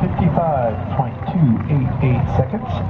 55.288 seconds.